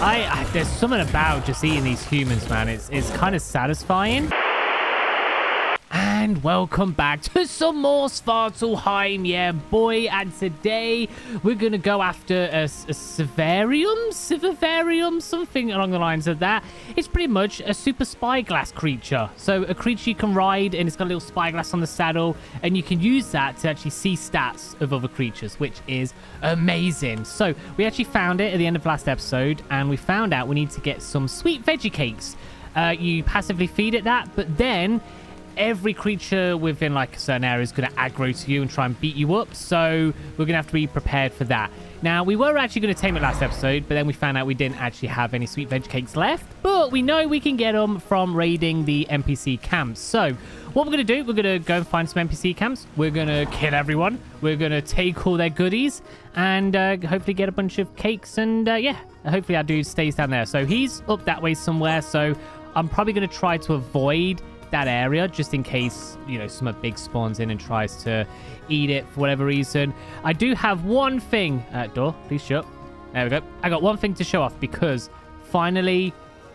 I, I there's something about just eating these humans, man. It's it's kind of satisfying. And welcome back to some more Svartalfheim, yeah, boy. And today we're going to go after a, a Severium, Sivivarium, something along the lines of that. It's pretty much a super spyglass creature. So a creature you can ride and it's got a little spyglass on the saddle. And you can use that to actually see stats of other creatures, which is amazing. So we actually found it at the end of last episode and we found out we need to get some sweet veggie cakes. Uh, you passively feed it that, but then every creature within like a certain area is going to aggro to you and try and beat you up. So we're going to have to be prepared for that. Now, we were actually going to tame it last episode, but then we found out we didn't actually have any sweet veg cakes left. But we know we can get them from raiding the NPC camps. So what we're going to do, we're going to go and find some NPC camps. We're going to kill everyone. We're going to take all their goodies and uh, hopefully get a bunch of cakes. And uh, yeah, hopefully our dude stays down there. So he's up that way somewhere. So I'm probably going to try to avoid that area just in case, you know, some big spawns in and tries to eat it for whatever reason. I do have one thing. Uh, door, please shut. There we go. I got one thing to show off because finally,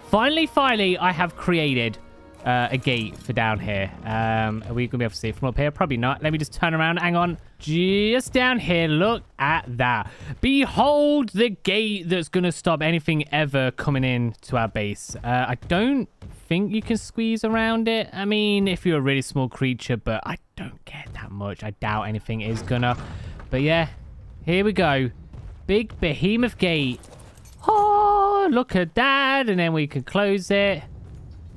finally, finally, I have created uh, a gate for down here. Um, are we going to be able to see it from up here? Probably not. Let me just turn around. Hang on. Just down here. Look at that. Behold the gate that's going to stop anything ever coming in to our base. Uh, I don't think you can squeeze around it. I mean, if you're a really small creature, but I don't get that much. I doubt anything is gonna. But yeah, here we go. Big behemoth gate. Oh, look at that. And then we can close it.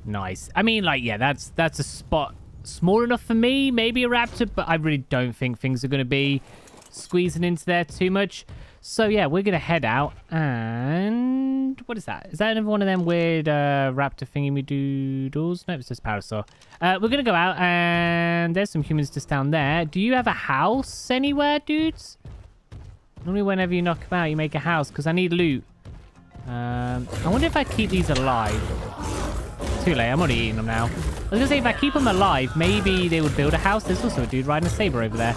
Nice. I mean, like, yeah, that's that's a spot small enough for me. Maybe a raptor, but I really don't think things are going to be squeezing into there too much. So yeah, we're gonna head out and what is that? Is that another one of them weird uh, raptor thingy me doodles? No, it's just parasaur. Uh, we're gonna go out and there's some humans just down there. Do you have a house anywhere, dudes? Normally whenever you knock them out, you make a house because I need loot. Um, I wonder if I keep these alive. Too late, I'm already eating them now. I was gonna say if I keep them alive, maybe they would build a house. There's also a dude riding a saber over there.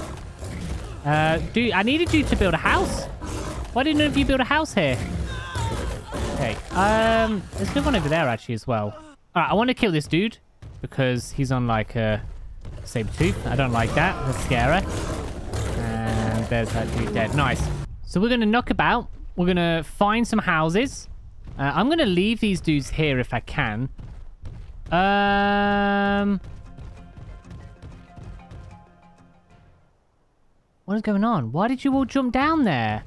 Uh, dude, I needed you to build a house. Why didn't you build a house here? Okay. Um, there's another one over there actually as well. All right, I want to kill this dude because he's on like a saber tooth. I don't like that. That's scary. And there's that dude dead. Nice. So we're going to knock about. We're going to find some houses. Uh, I'm going to leave these dudes here if I can. Um... What is going on? Why did you all jump down there?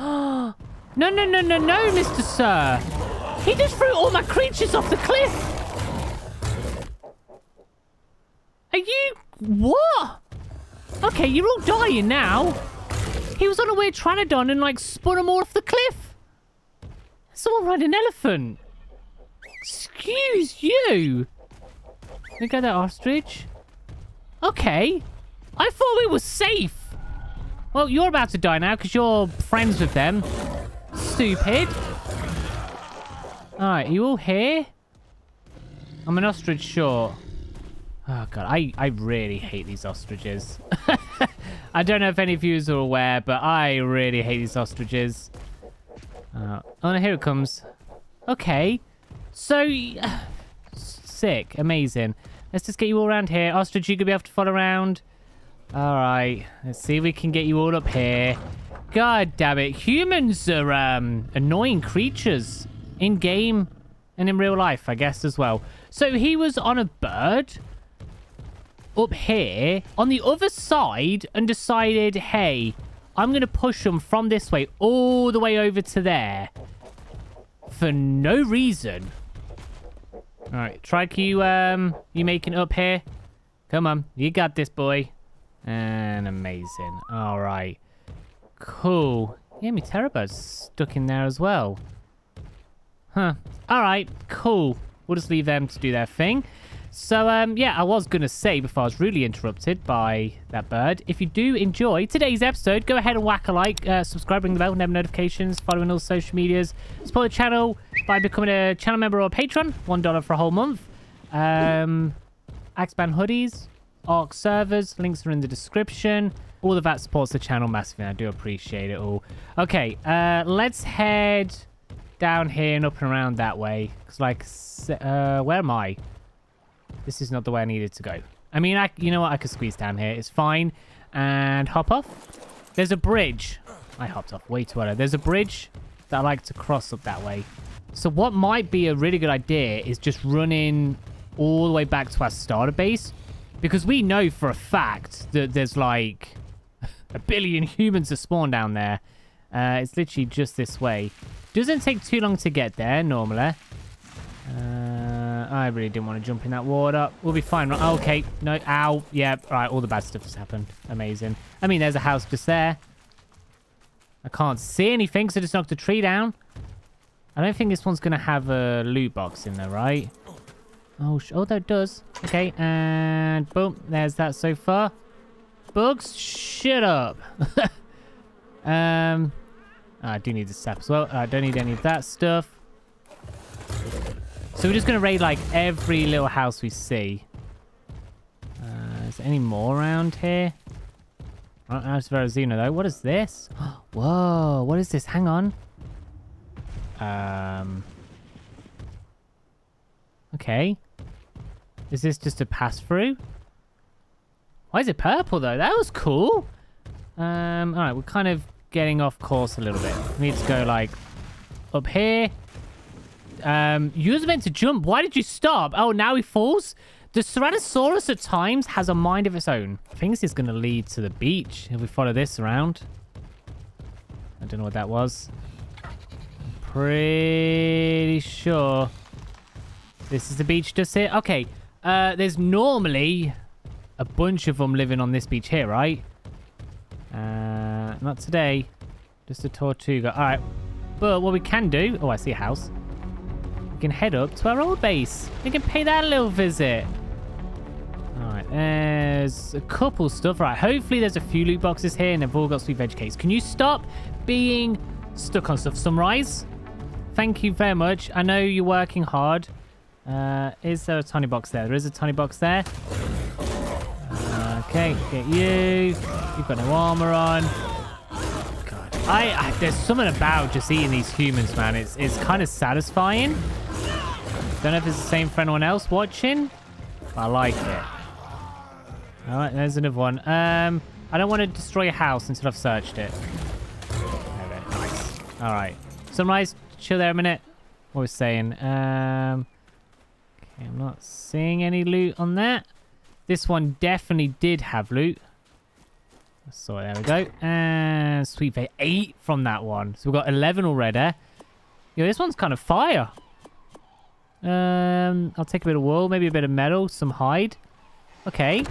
No, no, no, no, no, Mr. Sir. He just threw all my creatures off the cliff. Are you... What? Okay, you're all dying now. He was on a weird Pteranodon and, like, spun them all off the cliff. Someone ride an elephant. Excuse you. Look at that ostrich. Okay. I thought we were safe. Well, you're about to die now because you're friends with them. Stupid. Alright, you all here? I'm an ostrich short. Oh, God. I, I really hate these ostriches. I don't know if any of you are aware, but I really hate these ostriches. Uh, oh, no, here it comes. Okay. So, sick. Amazing. Let's just get you all around here. Ostrich, you could be able to follow around. All right, let's see if we can get you all up here. God damn it. Humans are um, annoying creatures in game and in real life, I guess, as well. So he was on a bird up here on the other side and decided, hey, I'm going to push them from this way all the way over to there for no reason. All right, try you, um, you making up here? Come on, you got this, boy. And amazing. All right. Cool. Yeah, me Terrorbird's stuck in there as well. Huh. All right. Cool. We'll just leave them to do their thing. So, um, yeah, I was going to say before I was really interrupted by that bird, if you do enjoy today's episode, go ahead and whack a like, uh, subscribe, ring the bell, never notifications, following all social medias, support the channel by becoming a channel member or a patron, $1 for a whole month. Um, Axeman hoodies, Ark servers. Links are in the description. All of that supports the channel massively. I do appreciate it all. Okay, uh, let's head down here and up and around that way. Because, like, uh, where am I? This is not the way I needed to go. I mean, I, you know what? I could squeeze down here. It's fine. And hop off. There's a bridge. I hopped off way too early. There's a bridge that I like to cross up that way. So what might be a really good idea is just running all the way back to our starter base. Because we know for a fact that there's like a billion humans to spawn down there. Uh, it's literally just this way. Doesn't take too long to get there, normally. Uh, I really didn't want to jump in that water. We'll be fine. Right? Okay. No. Ow. Yeah. All right. All the bad stuff has happened. Amazing. I mean, there's a house just there. I can't see anything, so just knocked a tree down. I don't think this one's going to have a loot box in there, right? Oh, oh, that does. Okay, and boom. There's that so far. Bugs, shut up. um, I do need the sap as well. I don't need any of that stuff. So we're just going to raid, like, every little house we see. Uh, is there any more around here? Not as Verozino, though. What is this? Whoa, what is this? Hang on. Um. Okay. Is this just a pass-through? Why is it purple, though? That was cool. Um, all right, we're kind of getting off course a little bit. We need to go, like, up here. Um, you was meant to jump. Why did you stop? Oh, now he falls? The Tyrannosaurus at times has a mind of its own. I think this is going to lead to the beach if we follow this around. I don't know what that was. pretty sure this is the beach just here. Okay, uh, there's normally a bunch of them living on this beach here, right? Uh, not today. Just a Tortuga. All right. But what we can do... Oh, I see a house We can head up to our old base. We can pay that a little visit. Alright, there's a couple stuff. Right, hopefully there's a few loot boxes here and they've all got sweet veg cakes. Can you stop being stuck on stuff? Sunrise, thank you very much. I know you're working hard. Uh, is there a tiny box there? There is a tiny box there. okay, get you. You've got no armor on. God, I, I there's something about just eating these humans, man. It's it's kind of satisfying. Don't know if it's the same for anyone else watching. I like it. All right, there's another one. Um, I don't want to destroy a house until I've searched it. Nice. All right. Sunrise, chill there a minute. What was saying? Um, okay, I'm not seeing any loot on that. This one definitely did have loot. So there we go. And sweet eight from that one. So we've got 11 already. Yo, this one's kind of fire. Um, I'll take a bit of wool, maybe a bit of metal, some hide. Okay.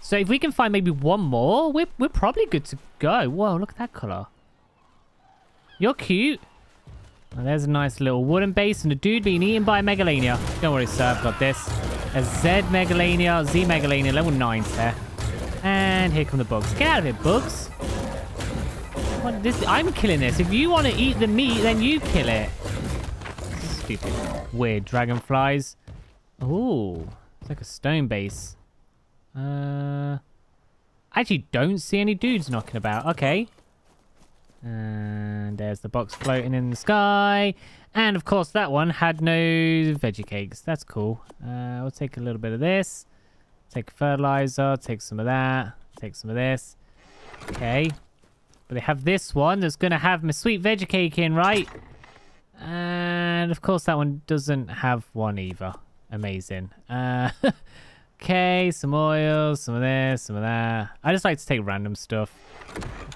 So if we can find maybe one more, we're, we're probably good to go. Whoa, look at that color. You're cute. Oh, there's a nice little wooden base and a dude being eaten by a Megalania. Don't worry, sir. I've got this. A Z Megalania, Z Megalania, level 9 there. And here come the bugs. Get out of here, bugs. What, this, I'm killing this. If you want to eat the meat, then you kill it stupid. Weird dragonflies. Oh, it's like a stone base. Uh, I actually don't see any dudes knocking about. Okay. And there's the box floating in the sky. And of course, that one had no veggie cakes. That's cool. Uh, we'll take a little bit of this. Take fertilizer. Take some of that. Take some of this. Okay. But they have this one that's going to have my sweet veggie cake in, right? And of course that one doesn't have one either. Amazing. Uh, okay, some oil, some of this, some of that. I just like to take random stuff.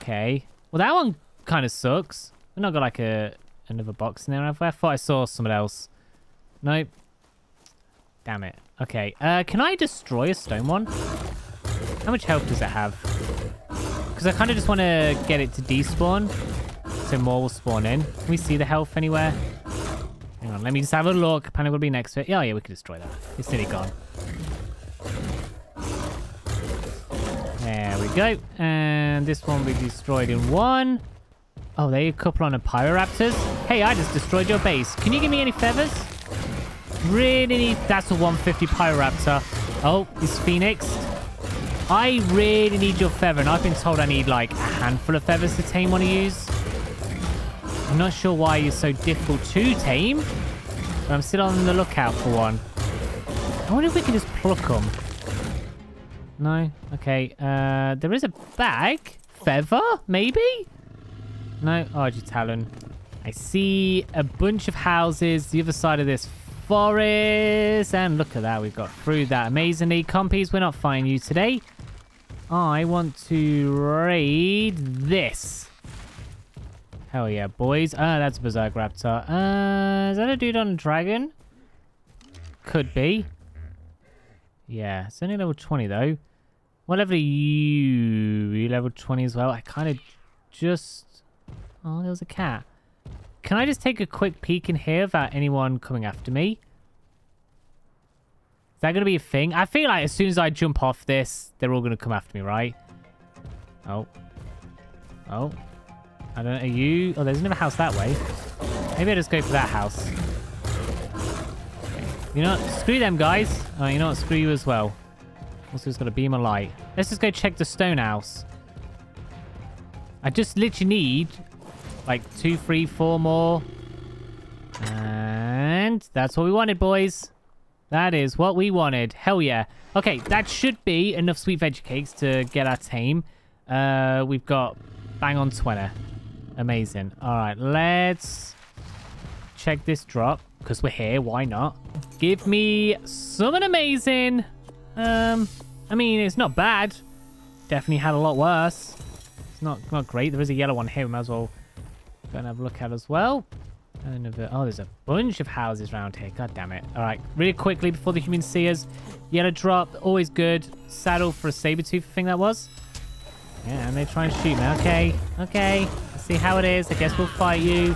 Okay. Well, that one kind of sucks. We've not got like a another box in there? I thought I saw something else. Nope. Damn it. Okay. Uh, can I destroy a stone one? How much health does it have? Because I kind of just want to get it to despawn so more will spawn in. Can we see the health anywhere? Hang on, let me just have a look. Panic will be next to it. Yeah, yeah, we can destroy that. It's nearly gone. There we go. And this one we destroyed in one. Oh, they a couple on a Pyroraptors. Hey, I just destroyed your base. Can you give me any feathers? Really need... That's a 150 Pyroraptor. Oh, he's Phoenix. I really need your feather, and I've been told I need like a handful of feathers to tame one of yous. I'm not sure why you're so difficult to tame, but I'm still on the lookout for one. I wonder if we can just pluck them. No? Okay. Uh, there is a bag. Feather? Maybe? No? Argitalon. I see a bunch of houses the other side of this forest. And look at that. We've got through that amazingly. Compies, we're not fighting you today. I want to raid this. Hell yeah, boys. Ah, that's a Berserk Raptor. Uh, is that a dude on a dragon? Could be. Yeah, it's only level 20 though. What level are you? Are you level 20 as well? I kind of just... Oh, there was a cat. Can I just take a quick peek in here without anyone coming after me? Is that going to be a thing? I feel like as soon as I jump off this, they're all going to come after me, right? Oh. Oh. I don't know. Are you... Oh, there's another house that way. Maybe I just go for that house. You know what? Screw them, guys. Oh, you know what? Screw you as well. Also, it's got a beam of light. Let's just go check the stone house. I just literally need like two, three, four more. And that's what we wanted, boys. That is what we wanted. Hell yeah. Okay, that should be enough sweet veggie cakes to get our tame. Uh, we've got bang on 20. Amazing. All right, let's check this drop because we're here. Why not? Give me something amazing. Um, I mean, it's not bad. Definitely had a lot worse. It's not not great. There is a yellow one here. We might as well go and have a look at as well. Oh, there's a bunch of houses around here. God damn it. All right, really quickly before the humans see us. Yellow drop, always good. Saddle for a saber tooth, I think that was. Yeah, and they try and shoot me. Okay, okay. Let's see how it is. I guess we'll fight you.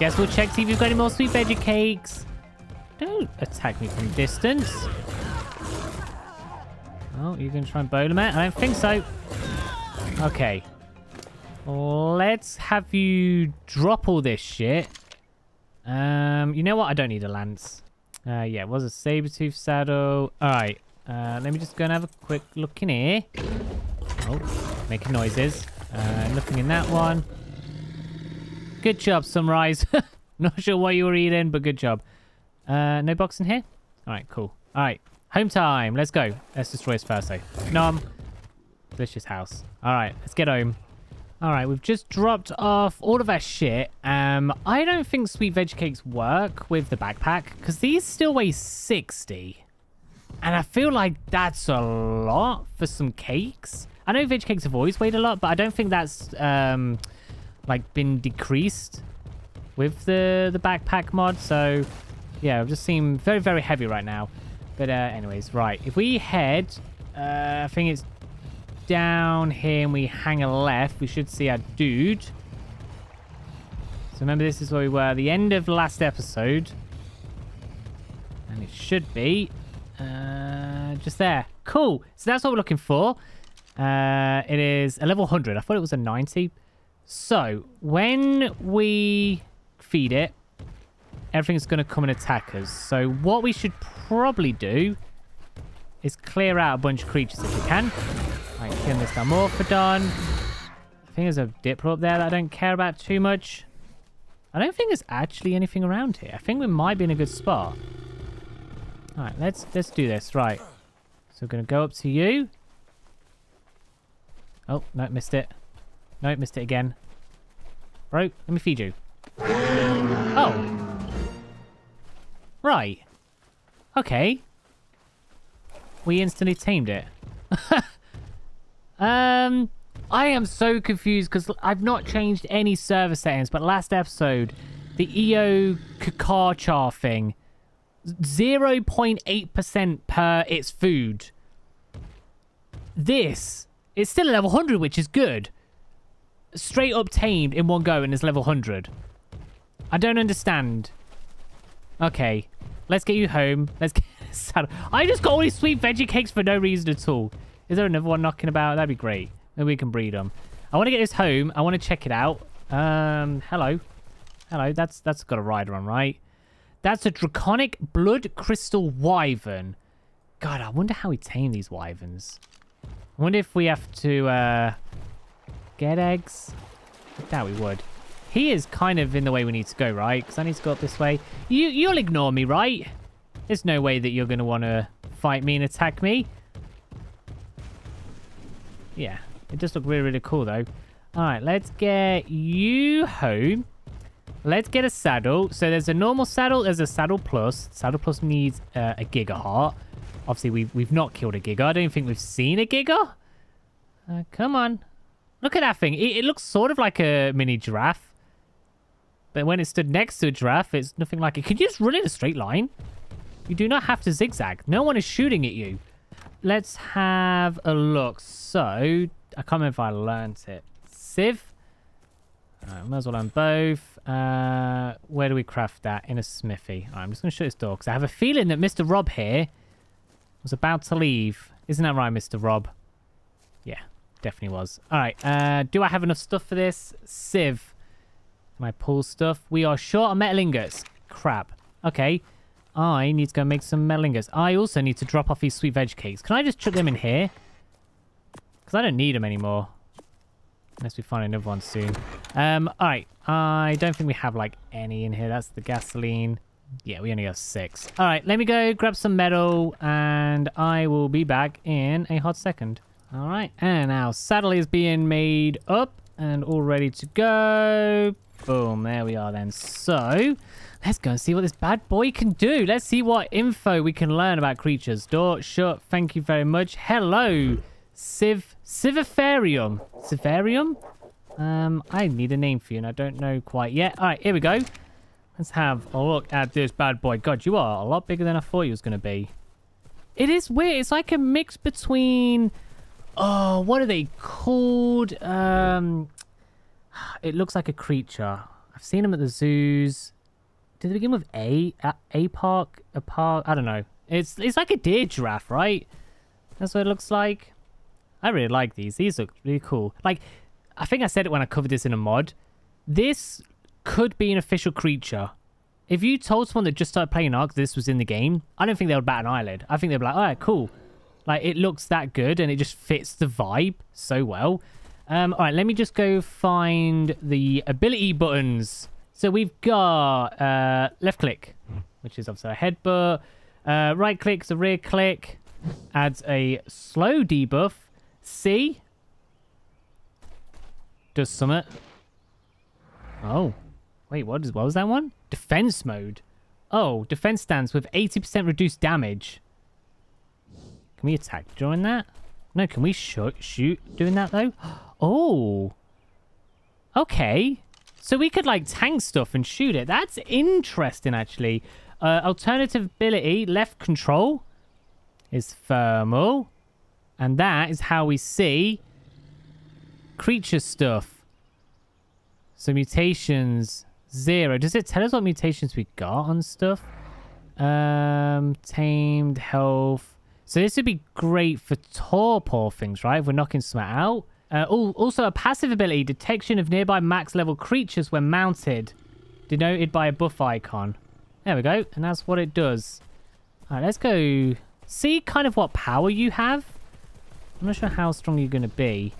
Guess we'll check see if you've got any more sweet veggie cakes. Don't attack me from distance. Oh, you can try and bowl him out? I don't think so. Okay. Let's have you drop all this shit. Um, you know what? I don't need a lance. Uh, yeah, it was a saber tooth saddle. All right. Uh, let me just go and have a quick look in here. Oh, making noises. Uh, nothing in that one. Good job, Sunrise. Not sure what you were eating, but good job. Uh, no box in here? All right, cool. All right, home time. Let's go. Let's destroy this first, though. Nom. Delicious house. All right, let's get home. All right, we've just dropped off all of our shit. Um, I don't think sweet veg cakes work with the backpack because these still weigh 60. And I feel like that's a lot for some cakes. I know veg cakes have always weighed a lot, but I don't think that's um, like been decreased with the, the backpack mod. So yeah, it just seem very, very heavy right now. But uh, anyways, right. If we head, uh, I think it's down here and we hang a left, we should see our dude. So remember, this is where we were at the end of last episode. And it should be uh, just there. Cool. So that's what we're looking for. Uh, it is a level 100. I thought it was a 90. So when we feed it, everything's going to come and attack us. So what we should probably do is clear out a bunch of creatures if we can. Kill this Dimorphodon. I think there's a Diplo up there that I don't care about too much. I don't think there's actually anything around here. I think we might be in a good spot. Alright, let's let's do this. Right. So we're gonna go up to you. Oh, no, missed it. No, missed it again. Bro, let me feed you. Oh. Right. Okay. We instantly tamed it. um, I am so confused because I've not changed any server settings, but last episode, the EO Kakarchar thing, 0.8% per its food. This is still a level 100, which is good. Straight up tamed in one go and is level 100. I don't understand. Okay, let's get you home. Let's get. I just got all these sweet veggie cakes for no reason at all. Is there another one knocking about? That'd be great. Maybe we can breed them. I want to get this home. I want to check it out. Um, hello. Hello. That's that's got a rider on, right? That's a draconic blood crystal wyvern. God, I wonder how we tame these wyverns. I wonder if we have to uh, get eggs. I doubt we would. He is kind of in the way we need to go, right? Because I need to go up this way. You, you'll ignore me, right? There's no way that you're going to want to fight me and attack me. Yeah, it does look really, really cool, though. All right, let's get you home. Let's get a saddle. So there's a normal saddle. There's a saddle plus. Saddle plus needs uh, a giga heart. Obviously, we've, we've not killed a giga. I don't think we've seen a giga. Uh, come on. Look at that thing. It, it, looks sort of like a mini giraffe. But when it stood next to a giraffe, it's nothing like it. Can you just run in a straight line? You do not have to zigzag. No one is shooting at you. Let's have a look. So, I can't remember if I learnt it. Civ. Right, might as well learn both. Uh, where do we craft that? In a smithy. Right, I'm just going to shut this door because I have a feeling that Mr. Rob here was about to leave. Isn't that right, Mr. Rob? Yeah, definitely was. All right, uh, do I have enough stuff for this? Civ. Can I pull stuff? We are short on metal ingots. Crap. Okay. I need to go make some metal ingots. I also need to drop off these sweet veg cakes. Can I just chuck them in here? Because I don't need them anymore. Unless we find another one soon. Um, alright. I don't think we have, like, any in here. That's the gasoline. Yeah, we only have six. Alright, let me go grab some metal, and I will be back in a hot second. Alright, and our saddle is being made up and all ready to go. Boom, there we are then. So, let's go and see what this bad boy can do. Let's see what info we can learn about creatures. Door shut. Thank you very much. Hello, Civ Civifarium. Civarium? Um, I need a name for you, and I don't know quite yet. All right, here we go. Let's have a look at this bad boy. God, you are a lot bigger than I thought you was going to be. It is weird. It's like a mix between... Oh, what are they called? Um, it looks like a creature. I've seen them at the zoos. Did they begin with A? A, a park? A park? I don't know. It's it's like a deer giraffe, right? That's what it looks like. I really like these. These look really cool. Like, I think I said it when I covered this in a mod. This could be an official creature. If you told someone that just started playing Ark this was in the game, I don't think they would bat an eyelid. I think they'd be like, alright, cool. Like, it looks that good and it just fits the vibe so well. Um, alright, let me just go find the ability buttons. So we've got uh, left click, which is obviously a headbutt. Uh, right click is a rear click. Adds a slow debuff. C does summit. Oh. Wait, what, is, what was that one? Defense mode. Oh, defense stance with 80% reduced damage. Can we attack during that? No, can we shoot, shoot doing that though? Oh. Okay. So we could like tank stuff and shoot it. That's interesting actually. Uh, alternative ability, left control is thermal. And that is how we see creature stuff. So mutations, zero. Does it tell us what mutations we got on stuff? Um, tamed, health. So this would be great for torpor things, right? If we're knocking some out. Uh, also, a passive ability, detection of nearby max level creatures when mounted, denoted by a buff icon. There we go, and that's what it does. All right, let's go see kind of what power you have. I'm not sure how strong you're going to be.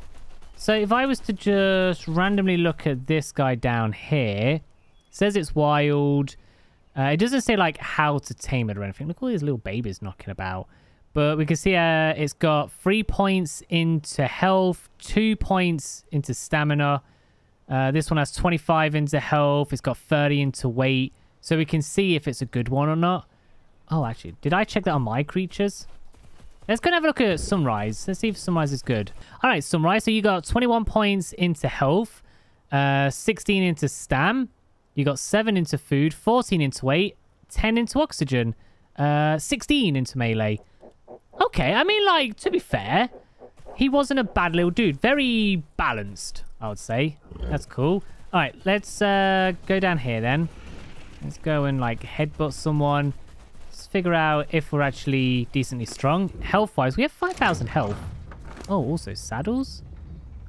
So if I was to just randomly look at this guy down here, it says it's wild. Uh, it doesn't say like how to tame it or anything. Look at all these little babies knocking about. But we can see uh, it's got three points into health, two points into stamina. Uh, this one has 25 into health. It's got 30 into weight. So we can see if it's a good one or not. Oh, actually, did I check that on my creatures? Let's go and have a look at Sunrise. Let's see if Sunrise is good. All right, Sunrise. So you got 21 points into health, uh, 16 into stam. You got 7 into food, 14 into weight, 10 into oxygen, uh, 16 into melee. Okay, I mean, like, to be fair, he wasn't a bad little dude. Very balanced, I would say. That's cool. All right, let's uh, go down here then. Let's go and, like, headbutt someone. Let's figure out if we're actually decently strong. Health-wise, we have 5,000 health. Oh, also saddles?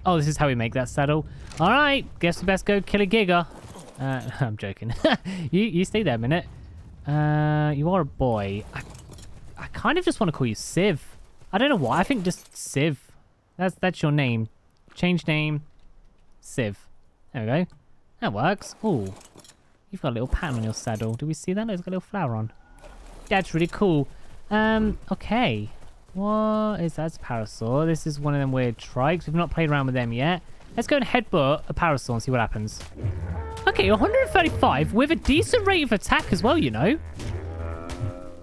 Oh, this is how we make that saddle. All right, guess we best go kill a Giga. Uh, I'm joking. you, you stay there a minute. Uh, you are a boy. I I kind of just want to call you Civ. I don't know why. I think just Civ. That's that's your name. Change name. Civ. There we go. That works. Ooh. You've got a little pattern on your saddle. Do we see that? No, it's got a little flower on. That's really cool. Um, okay. What is that? It's a Parasaur. This is one of them weird trikes. We've not played around with them yet. Let's go and headbutt a Parasaur and see what happens. Okay, 135 with a decent rate of attack as well, you know.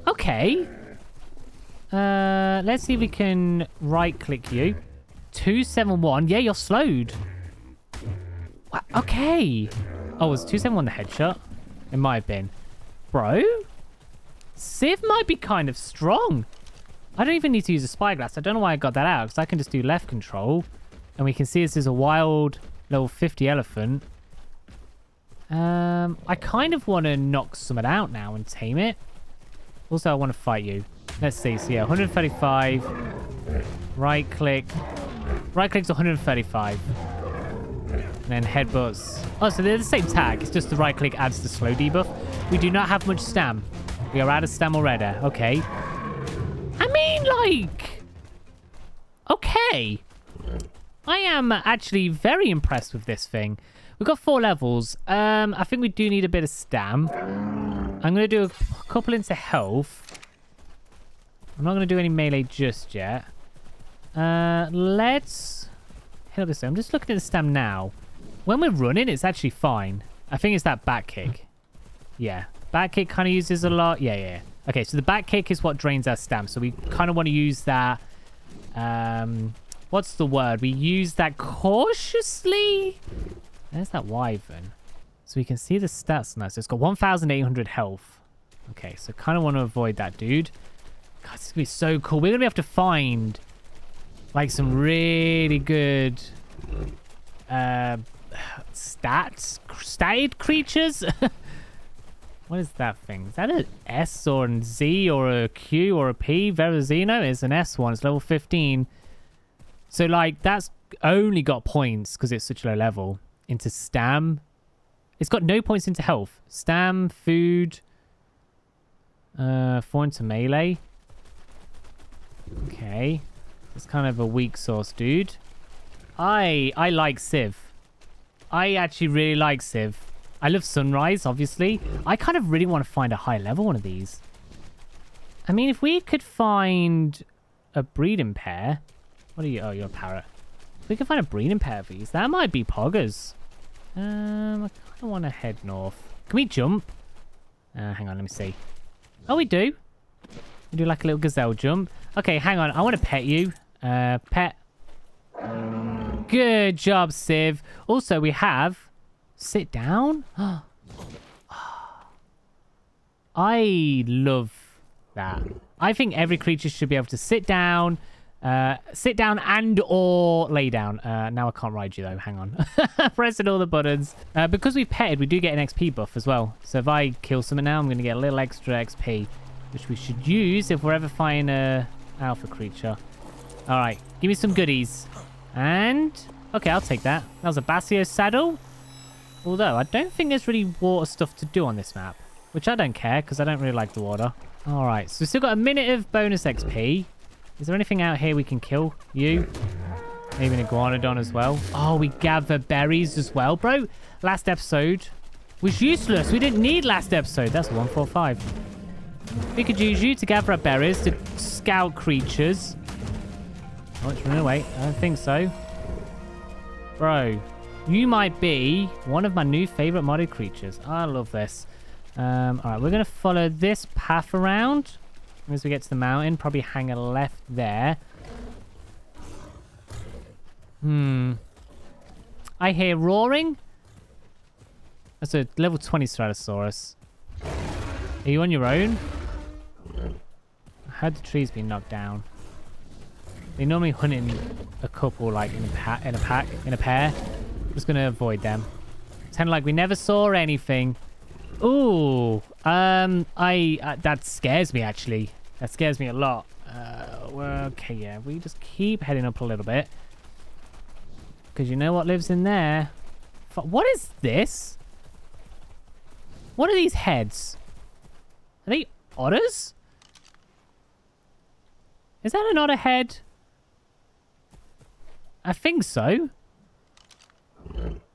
Okay. Uh, let's see if we can right-click you. 271. Yeah, you're slowed. Okay. Oh, was 271 the headshot? It might have been. Bro? Civ might be kind of strong. I don't even need to use a spyglass. I don't know why I got that out, because I can just do left control. And we can see this is a wild level 50 elephant. Um, I kind of want to knock some out now and tame it. Also, I want to fight you. Let's see. So, yeah, 135. Right click. Right click's 135. And then headbutts. Oh, so they're the same tag. It's just the right click adds the slow debuff. We do not have much stam. We are out of stam already. Okay. I mean, like... Okay. I am actually very impressed with this thing. We've got four levels. Um, I think we do need a bit of stam. I'm going to do a couple into health. I'm not going to do any melee just yet. Uh, let's hit this. I'm just looking at the stam now. When we're running, it's actually fine. I think it's that back kick. Yeah. Back kick kind of uses a lot. Yeah, yeah. Okay, so the back kick is what drains our stam. So we kind of want to use that... Um, what's the word? We use that cautiously? There's that wyvern. So we can see the stats now. So it's got 1,800 health. Okay, so kind of want to avoid that, dude. God, this is to be so cool. We're to be able to find, like, some really good... Uh, stats? Statted creatures? what is that thing? Is that an S or a Z or a Q or a P? Verozino is an S one. It's level 15. So, like, that's only got points because it's such a low level into Stam. It's got no points into health. Stam, food, uh, four into melee. Okay. It's kind of a weak source, dude. I I like Civ. I actually really like Civ. I love Sunrise, obviously. I kind of really want to find a high level one of these. I mean, if we could find a breeding pair... What are you? Oh, you're a parrot. If we could find a breeding pair of these, that might be poggers. Um, I kind of want to head north. Can we jump? Uh, hang on, let me see. Oh, we do. We do like a little gazelle jump. Okay, hang on. I want to pet you. Uh, pet. Good job, Civ. Also, we have sit down. I love that. I think every creature should be able to sit down, uh, sit down and or lay down. Uh, now I can't ride you though. Hang on. Pressing all the buttons. Uh, because we've petted, we do get an XP buff as well. So if I kill someone now, I'm going to get a little extra XP, which we should use if we're ever fighting a alpha creature. All right, give me some goodies. And, okay, I'll take that. That was a Basilo saddle. Although, I don't think there's really water stuff to do on this map. Which I don't care, because I don't really like the water. Alright, so we've still got a minute of bonus XP. Is there anything out here we can kill? You? Maybe an iguanodon as well. Oh, we gather berries as well, bro. Last episode was useless. We didn't need last episode. That's 145. We could use you to gather up berries, to scout creatures, Oh, it's running away. I don't think so. Bro, you might be one of my new favorite modded creatures. I love this. Um, all right, we're going to follow this path around as we get to the mountain. Probably hang a left there. Hmm. I hear roaring. That's a level 20 Ceratosaurus. Are you on your own? How the trees been knocked down? They normally hunt in a couple, like in a, pack, in a pack, in a pair. I'm just gonna avoid them. Pretend like we never saw anything. Ooh, um, I uh, that scares me actually. That scares me a lot. Uh, well, okay, yeah, we just keep heading up a little bit because you know what lives in there. What is this? What are these heads? Are they otters? Is that an head? I think so.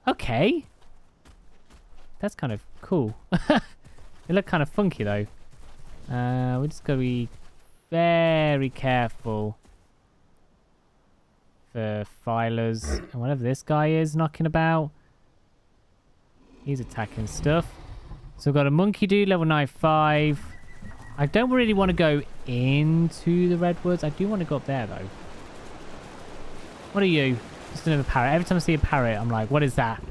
Okay. That's kind of cool. they look kind of funky, though. Uh, we just got to be very careful for filers and whatever this guy is knocking about. He's attacking stuff. So we've got a monkey dude, level 95. I don't really want to go into the redwoods. I do want to go up there, though. What are you? Just another parrot. Every time I see a parrot, I'm like, what is that?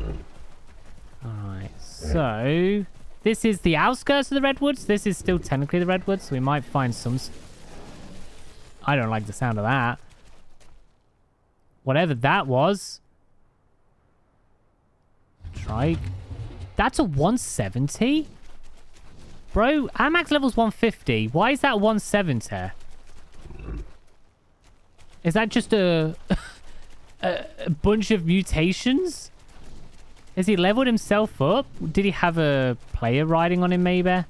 Alright, so... This is the outskirts of the redwoods. This is still technically the redwoods, so we might find some... I don't like the sound of that. Whatever that was. Trike. That's a 170? Bro, our max level's 150. Why is that 170? Is that just a, a, bunch of mutations? Has he leveled himself up? Did he have a player riding on him maybe? A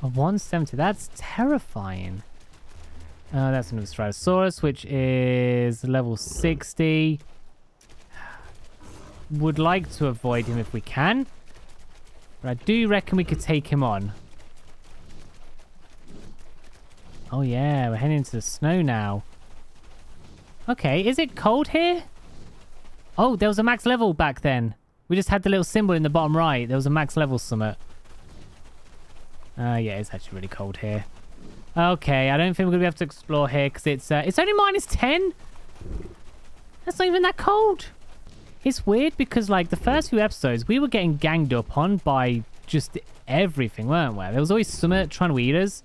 170. That's terrifying. Uh, that's another Ceratosaurus, which is level 60. Would like to avoid him if we can. But I do reckon we could take him on. Oh yeah, we're heading into the snow now. Okay, is it cold here? Oh, there was a max level back then. We just had the little symbol in the bottom right. There was a max level summit. Uh, yeah, it's actually really cold here. Okay, I don't think we're going to be able to explore here because it's, uh, it's only minus 10. That's not even that cold. It's weird because, like, the first few episodes, we were getting ganged up on by just everything, weren't we? There was always Summit trying to eat us.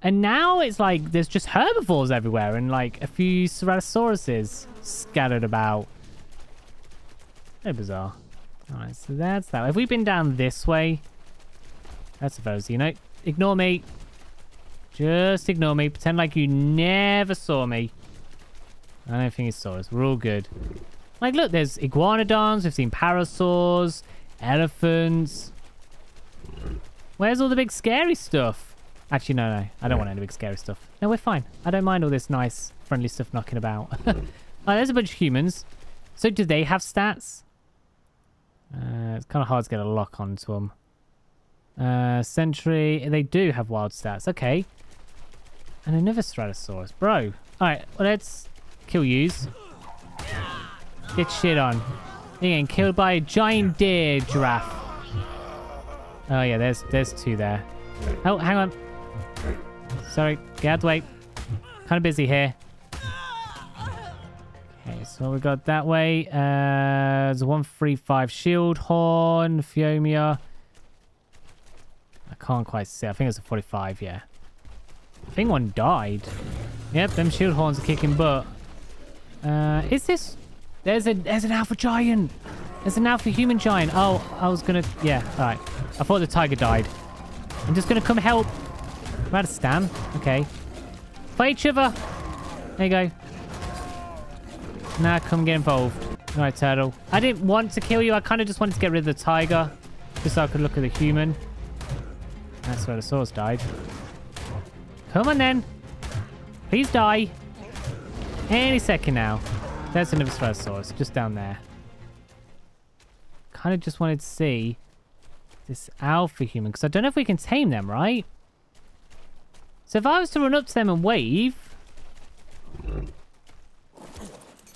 And now it's like there's just herbivores everywhere and, like, a few Ceratosaurus scattered about. Very bizarre. Alright, so that's that. Have we been down this way? That's a you know. Ignore me. Just ignore me. Pretend like you never saw me. I don't think he saw us. We're all good. Like, look, there's iguanodons. We've seen parasaurs, elephants. Where's all the big scary stuff? Actually, no, no. I don't want any big scary stuff. No, we're fine. I don't mind all this nice, friendly stuff knocking about. oh, there's a bunch of humans. So do they have stats? Uh, it's kind of hard to get a lock onto them. Uh, Sentry. They do have wild stats. Okay. And another Ceratosaurus. Bro. Alright, well, let's kill yous. Get shit on. Getting killed by a giant deer giraffe. Oh, yeah, there's there's two there. Oh, hang on. Sorry, get out the way. Kind of busy here. Okay, so we got that way. Uh, there's a 135 shield horn, Phiomia. I can't quite see. I think it's a 45, yeah. I think one died. Yep, them shield horns are kicking butt. Uh, is this there's a there's an alpha giant. There's an alpha human giant. Oh, I was gonna yeah, alright. I thought the tiger died. I'm just gonna come help. I'm out of stand. Okay. Fight each other. There you go. Now come get involved. Alright, turtle. I didn't want to kill you. I kind of just wanted to get rid of the tiger. Just so I could look at the human. That's where the source died. Come on then. Please die. Any second now. There's another Ceratosaurus, just down there. Kind of just wanted to see this alpha human, because I don't know if we can tame them, right? So if I was to run up to them and wave...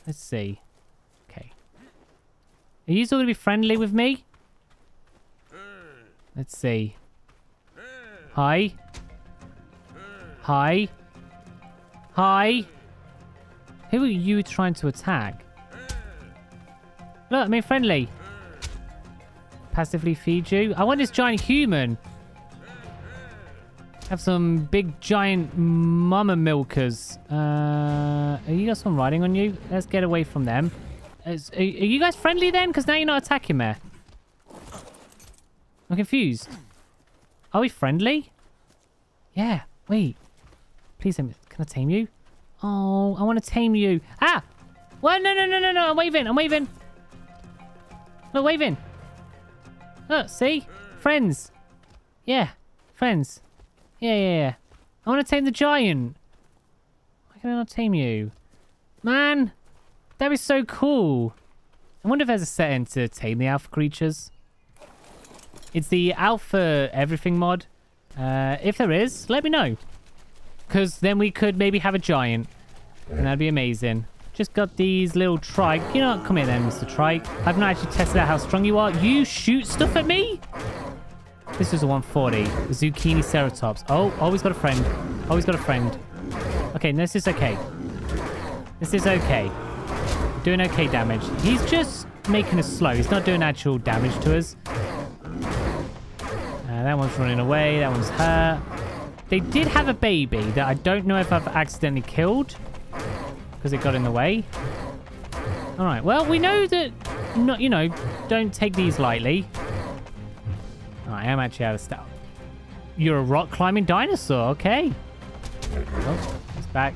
Let's see. Okay. Are you still going to be friendly with me? Let's see. Hi. Hi. Hi. Who are you trying to attack? Look, I mean friendly. Passively feed you. I want this giant human. Have some big giant mama milkers. Uh, are you got someone riding on you? Let's get away from them. Is, are, are you guys friendly then? Because now you're not attacking me. I'm confused. Are we friendly? Yeah. Wait. Please, can I tame you? Oh, I want to tame you. Ah! What? No, no, no, no, no. I'm waving. I'm waving. Look, waving. Look, see? Friends. Yeah. Friends. Yeah, yeah, yeah. I want to tame the giant. Why can I not tame you? Man, that was so cool. I wonder if there's a setting to tame the alpha creatures. It's the alpha everything mod. Uh, if there is, let me know. Because then we could maybe have a giant. And that'd be amazing. Just got these little trike. You know? Come here then, Mr. Trike. I've not actually tested out how strong you are. You shoot stuff at me? This is a 140. Zucchini Ceratops. Oh, always got a friend. Always got a friend. Okay, this is okay. This is okay. Doing okay damage. He's just making us slow. He's not doing actual damage to us. Uh, that one's running away. That one's hurt. They did have a baby that I don't know if I've accidentally killed because it got in the way. All right. Well, we know that, not you know, don't take these lightly. I am actually out of stuff. You're a rock climbing dinosaur. Okay. Oh, it's back.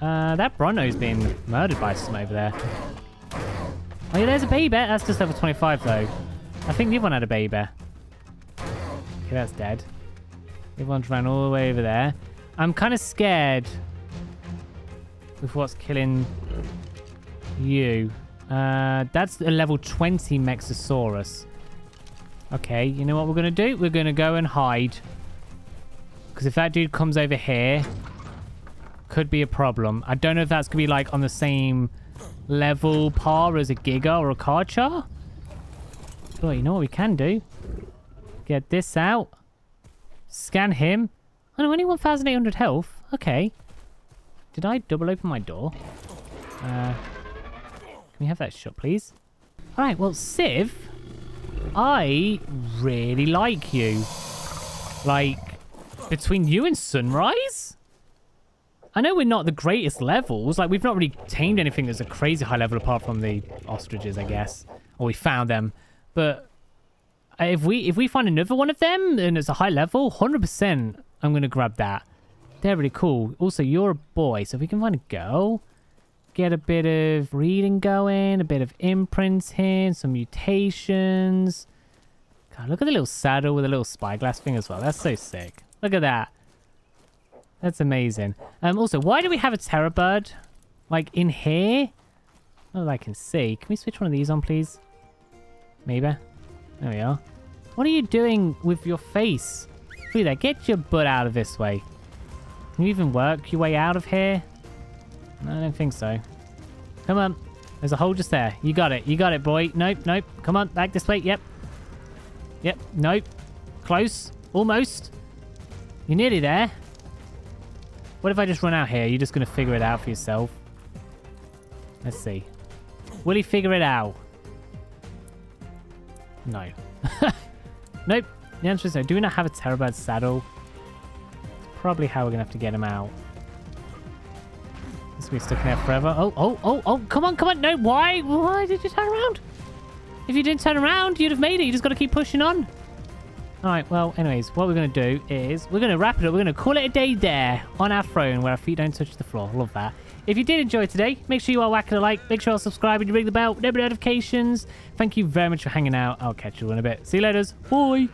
Uh, that Bronto's being murdered by some over there. Oh, yeah, there's a baby bear. That's just level 25, though. I think the other one had a baby bear. Okay, that's dead. Everyone's ran all the way over there. I'm kind of scared with what's killing you. Uh, that's a level 20 Mexosaurus. Okay, you know what we're going to do? We're going to go and hide. Because if that dude comes over here, could be a problem. I don't know if that's going to be like on the same level par as a Giga or a Carcha. But you know what we can do? Get this out. Scan him. Oh no, only 1,800 health. Okay. Did I double open my door? Uh, can we have that shot, please? Alright, well, Siv, I really like you. Like, between you and Sunrise? I know we're not the greatest levels. Like, we've not really tamed anything that's a crazy high level apart from the ostriches, I guess. Or we found them. But if we if we find another one of them and it's a high level, 100% I'm going to grab that. They're really cool. Also, you're a boy, so if we can find a girl, get a bit of reading going, a bit of imprinting, some mutations. God, look at the little saddle with a little spyglass thing as well. That's so sick. Look at that. That's amazing. Um, also, why do we have a terror bird? Like, in here? Not that I can see. Can we switch one of these on, please? Maybe. There we are. What are you doing with your face? Look that. Get your butt out of this way. Can you even work your way out of here? No, I don't think so. Come on. There's a hole just there. You got it. You got it, boy. Nope, nope. Come on. Back this way. Yep. Yep. Nope. Close. Almost. You're nearly there. What if I just run out here? You're just going to figure it out for yourself. Let's see. Will he figure it out? No. nope. The answer is no. Do we not have a Terrorbird saddle? It's probably how we're going to have to get him out. This will be stuck in there forever. Oh, oh, oh, oh. Come on, come on. No, why? Why did you turn around? If you didn't turn around, you'd have made it. You just got to keep pushing on. All right, well, anyways, what we're going to do is we're going to wrap it up. We're going to call it a day there on our throne where our feet don't touch the floor. Love that. If you did enjoy today, make sure you are whacking a like. Make sure you are subscribed and you ring the bell. No notifications. Thank you very much for hanging out. I'll catch you in a bit. See you later. Bye.